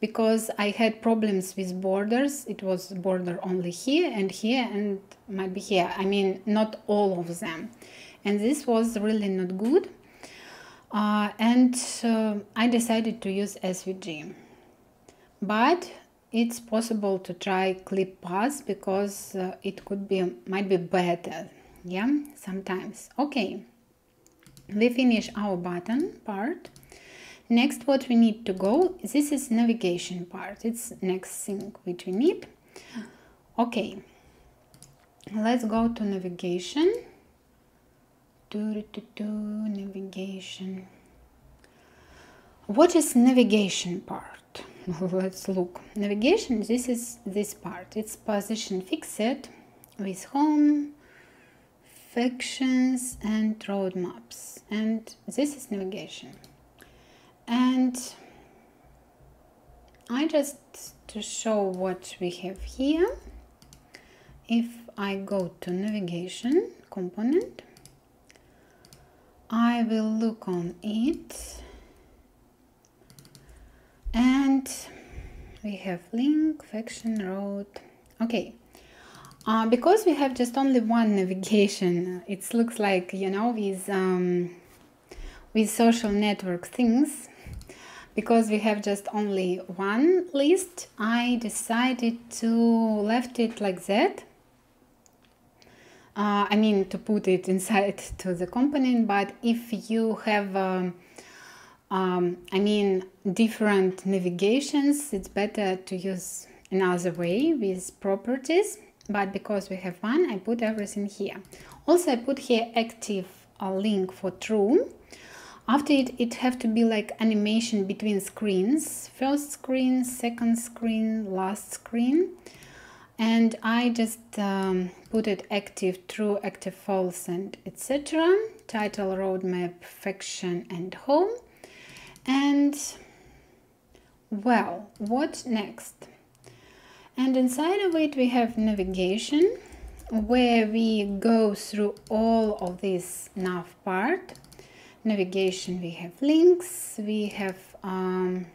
Speaker 1: because I had problems with borders. It was border only here and here and might be here. I mean not all of them and this was really not good uh, and uh, I decided to use SVG but it's possible to try clip path because uh, it could be might be better yeah sometimes. Okay. We finish our button part. Next what we need to go this is navigation part. It's next thing which we need. Okay. Let's go to navigation. Do, do, do, navigation. What is navigation part let's *laughs* look navigation this is this part. It's position fixed with home factions and road maps and this is navigation. And I just to show what we have here if I go to navigation component I will look on it and we have link faction road. Okay. Uh, because we have just only one navigation it looks like you know with um, with social network things. Because we have just only one list I decided to left it like that. Uh, I mean to put it inside *laughs* to the component but if you have um, um, I mean, different navigations, it's better to use another way with properties, but because we have one, I put everything here. Also, I put here active a link for true. After it, it have to be like animation between screens, first screen, second screen, last screen. And I just um, put it active, true, active, false, and etc. Title, roadmap, faction, and home and well, what next? And inside of it we have navigation where we go through all of this nav part. Navigation, we have links, we have um,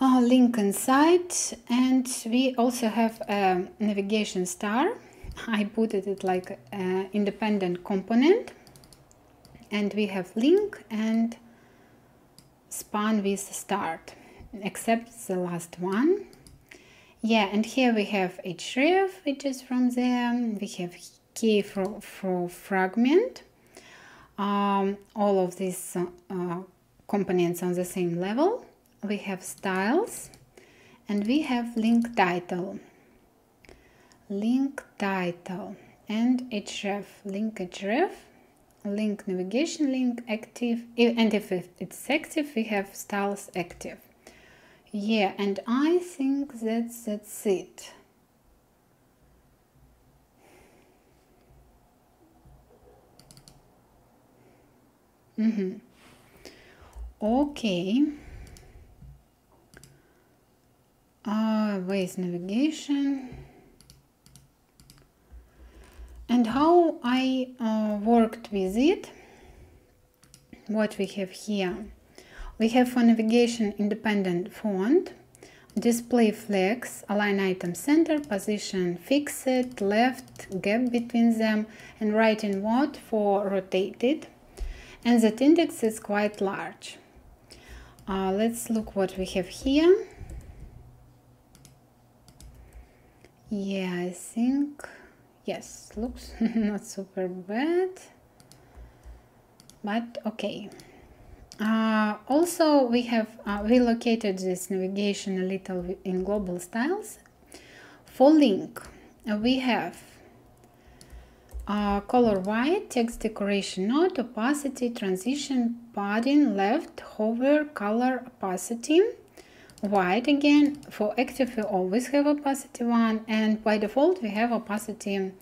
Speaker 1: a link inside and we also have a navigation star. I put it like an independent component and we have link and span with start except the last one. Yeah and here we have href which is from there. We have key for, for fragment. Um, all of these uh, uh, components on the same level. We have styles and we have link title. Link title. And href link href link navigation link active and if it's active we have styles active. Yeah and I think that's that's it. Mm-hmm. Okay. Uh ways navigation and how I uh, worked with it what we have here. We have for navigation independent font display flex align item center position fixed left gap between them and writing mode for rotated. And z index is quite large. Uh, let's look what we have here. Yeah I think yes looks *laughs* not super bad. But okay. Uh, also, we have uh, relocated this navigation a little in global styles. For link, uh, we have uh, color white, text decoration not, opacity, transition, padding, left, hover, color, opacity, white again. For active, we always have opacity 1, and by default, we have opacity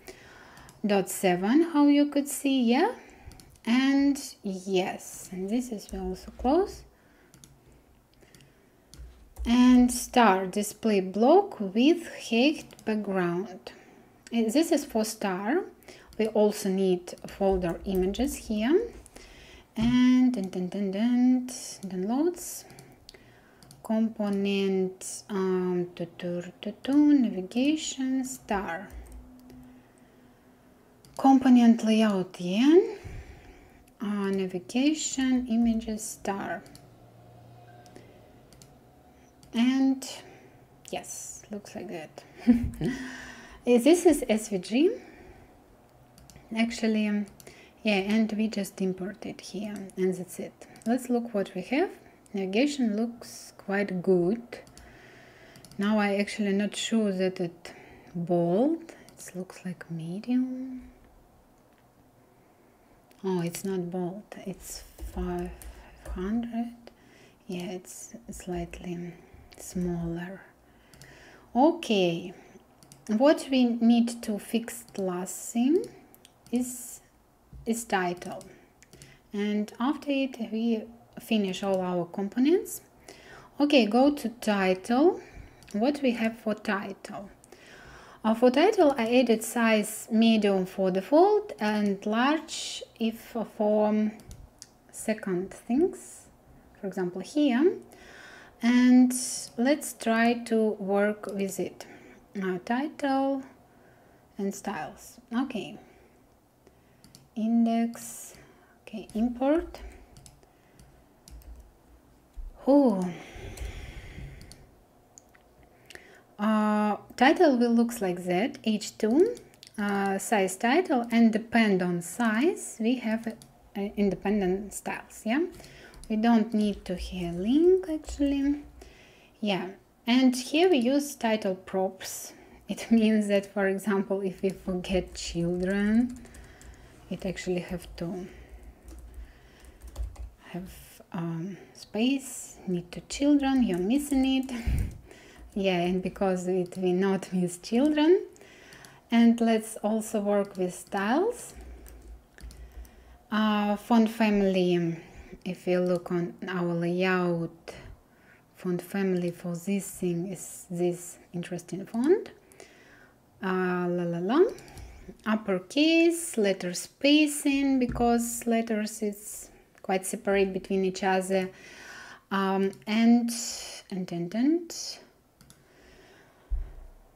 Speaker 1: dot 7, how you could see, yeah? And yes, and this is also close. And star display block with height background. This is for star we also need folder images here and dun, dun, dun, dun, downloads component um, to, to, to, to, navigation star. Component layout yeah uh, navigation images star. And yes looks like that. *laughs* This is svg actually yeah and we just import it here and that's it. Let's look what we have navigation looks quite good. Now I actually not sure that it bold. It looks like medium. Oh it's not bold. It's 500 yeah it's slightly smaller. Okay. What we need to fix last thing is is title. And after it we finish all our components. Okay go to title. What we have for title? Uh, for title I added size medium for default and large if for second things for example here. And let's try to work with it. Uh, title and styles. Okay. Index. Okay import oh uh, title will looks like that h2 uh, size title and depend on size we have uh, independent styles yeah? We don't need to here link actually. Yeah and here we use title props. *laughs* It means that for example if we forget children it actually have to have um, space need to children you're missing it. *laughs* Yeah and because it we not miss children. And let's also work with styles uh, font family if you look on our layout font family for this thing is this interesting font. Uh, la la la. Uppercase, letter spacing, because letters is quite separate between each other. Um, and, and, and, and,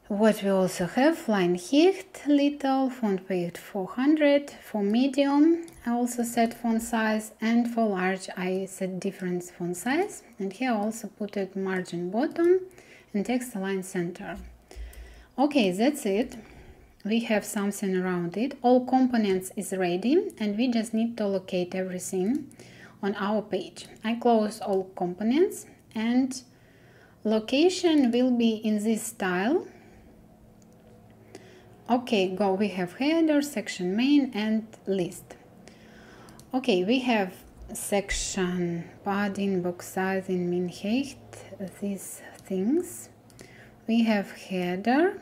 Speaker 1: what we also have, line height, little, font weight 400, for medium I also set font size, and for large I set different font size, and here I also put it margin bottom and text align center. Okay, that's it we have something around it. All components is ready and we just need to locate everything on our page. I close all components and location will be in this style. Okay go we have header section main and list. Okay we have section padding box size, sizing min height these things. We have header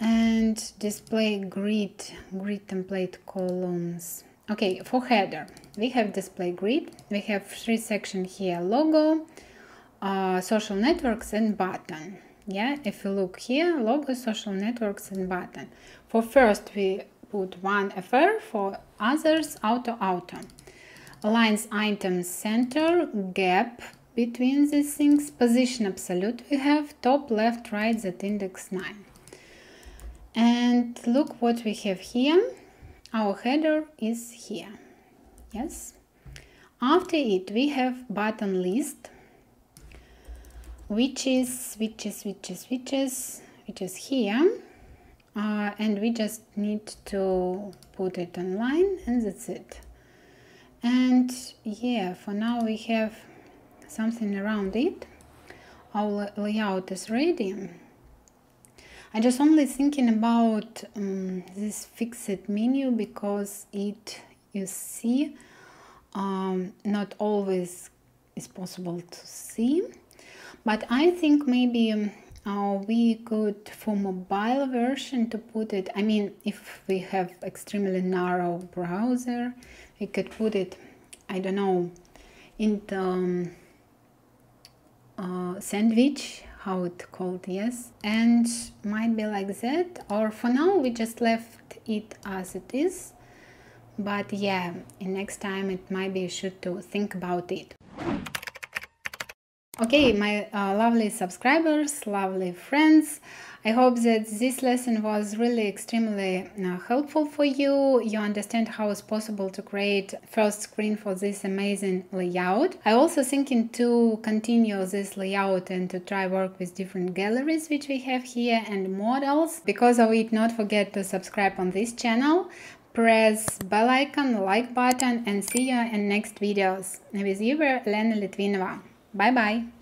Speaker 1: and display grid grid template columns. Okay for header we have display grid we have three sections here logo uh, social networks and button. Yeah if you look here logo social networks and button. For first we put one fr for others auto auto. Aligns items center gap between these things position absolute we have top left right z index 9 and look what we have here. Our header is here. Yes. After it we have button list which is which is which is which is which is here. Uh, and we just need to put it online and that's it. And yeah for now we have something around it. Our layout is ready I just only thinking about um, this fixed menu because it you see um, not always is possible to see. But I think maybe um, uh, we could for mobile version to put it I mean if we have extremely narrow browser we could put it I don't know in the um, uh, sandwich how it called yes. And might be like that or for now we just left it as it is. But yeah in next time it might be should to think about it. Okay, my uh, lovely subscribers, lovely friends, I hope that this lesson was really extremely uh, helpful for you. You understand how it's possible to create first screen for this amazing layout. I also thinking to continue this layout and to try work with different galleries which we have here and models. Because of it, not forget to subscribe on this channel press bell icon like button and see you in next videos with you Lena Litvinova bye bye